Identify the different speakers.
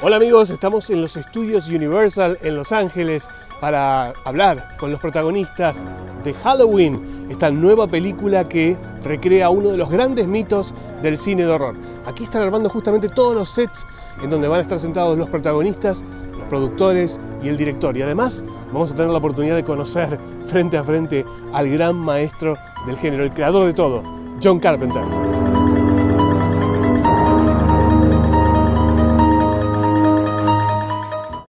Speaker 1: Hola amigos, estamos en los estudios Universal en Los Ángeles para hablar con los protagonistas de Halloween, esta nueva película que recrea uno de los grandes mitos del cine de horror. Aquí están armando justamente todos los sets en donde van a estar sentados los protagonistas, los productores y el director. Y además vamos a tener la oportunidad de conocer frente a frente al gran maestro del género, el creador de todo, John Carpenter.